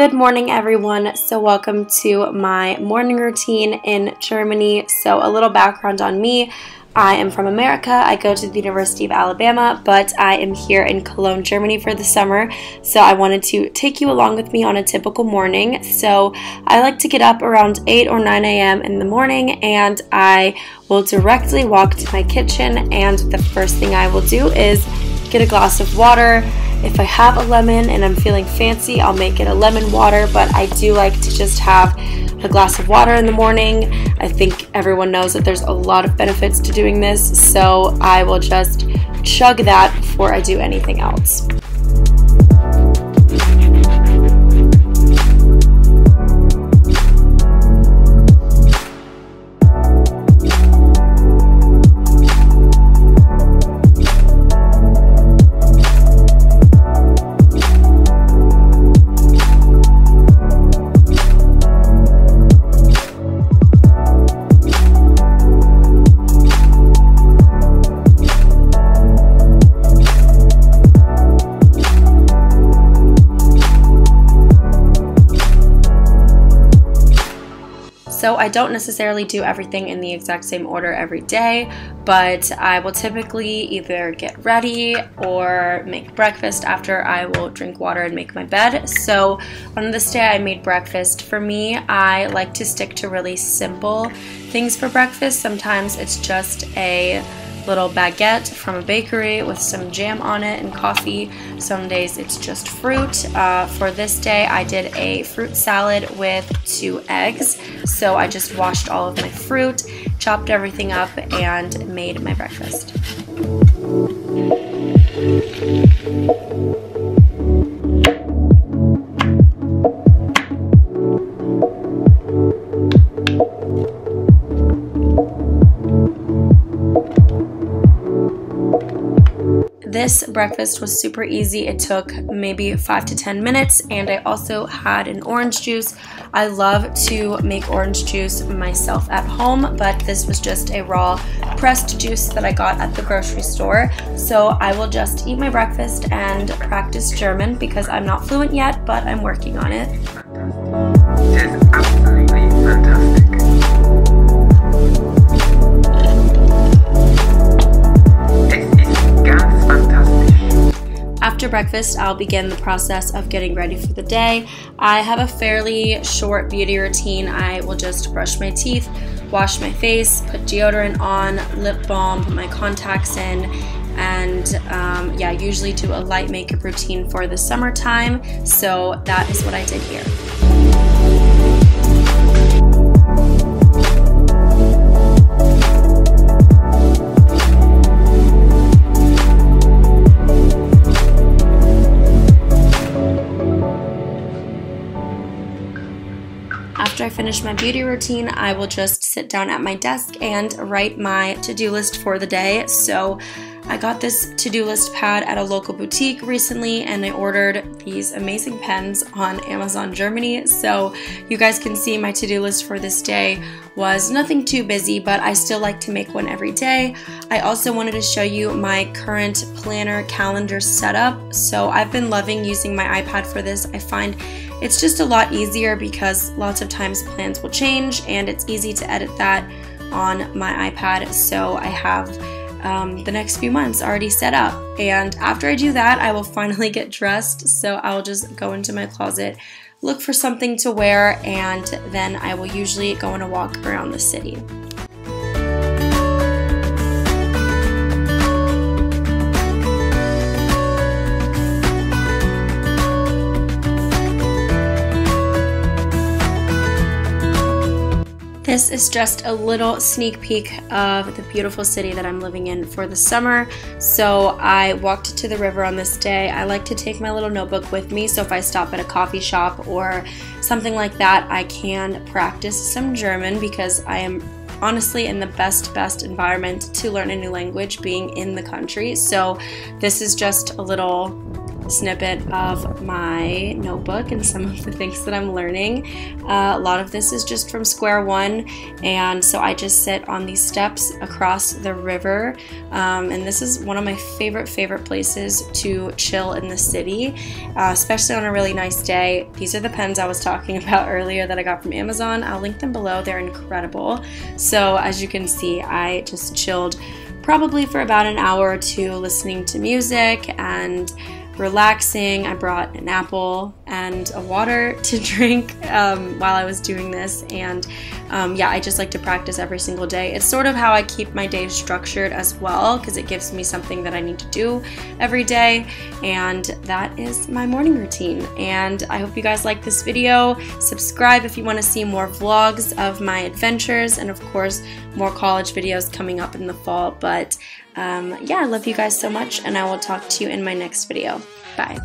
Good morning, everyone. So, welcome to my morning routine in Germany. So, a little background on me. I am from America. I go to the University of Alabama, but I am here in Cologne, Germany for the summer. So I wanted to take you along with me on a typical morning. So I like to get up around 8 or 9 a.m. in the morning and I will directly walk to my kitchen. And the first thing I will do is get a glass of water if I have a lemon and I'm feeling fancy, I'll make it a lemon water, but I do like to just have a glass of water in the morning. I think everyone knows that there's a lot of benefits to doing this, so I will just chug that before I do anything else. I don't necessarily do everything in the exact same order every day, but I will typically either get ready or make breakfast after I will drink water and make my bed. So on this day I made breakfast. For me, I like to stick to really simple things for breakfast. Sometimes it's just a little baguette from a bakery with some jam on it and coffee. Some days it's just fruit. Uh, for this day, I did a fruit salad with two eggs. So I just washed all of my fruit, chopped everything up, and made my breakfast. This breakfast was super easy. It took maybe five to 10 minutes, and I also had an orange juice. I love to make orange juice myself at home, but this was just a raw pressed juice that I got at the grocery store. So I will just eat my breakfast and practice German because I'm not fluent yet, but I'm working on it. Breakfast, I'll begin the process of getting ready for the day. I have a fairly short beauty routine. I will just brush my teeth, wash my face, put deodorant on, lip balm, put my contacts in, and um, yeah, usually do a light makeup routine for the summertime. So that is what I did here. After I finish my beauty routine, I will just sit down at my desk and write my to-do list for the day. So I got this to-do list pad at a local boutique recently and I ordered these amazing pens on Amazon Germany. So you guys can see my to-do list for this day was nothing too busy, but I still like to make one every day. I also wanted to show you my current planner calendar setup. So I've been loving using my iPad for this. I find it's just a lot easier because lots of times plans will change and it's easy to edit that on my iPad. So I have um, the next few months already set up. And after I do that, I will finally get dressed. So I'll just go into my closet, look for something to wear, and then I will usually go on a walk around the city. This is just a little sneak peek of the beautiful city that I'm living in for the summer. So I walked to the river on this day. I like to take my little notebook with me so if I stop at a coffee shop or something like that, I can practice some German because I am honestly in the best best environment to learn a new language being in the country so this is just a little snippet of my notebook and some of the things that I'm learning. Uh, a lot of this is just from square one, and so I just sit on these steps across the river. Um, and this is one of my favorite, favorite places to chill in the city, uh, especially on a really nice day. These are the pens I was talking about earlier that I got from Amazon. I'll link them below, they're incredible. So, as you can see, I just chilled probably for about an hour or two listening to music and relaxing. I brought an apple and a water to drink um, while I was doing this, and um, yeah, I just like to practice every single day. It's sort of how I keep my day structured as well because it gives me something that I need to do every day, and that is my morning routine. And I hope you guys like this video. Subscribe if you want to see more vlogs of my adventures, and of course, more college videos coming up in the fall. But um, yeah, I love you guys so much, and I will talk to you in my next video. Bye.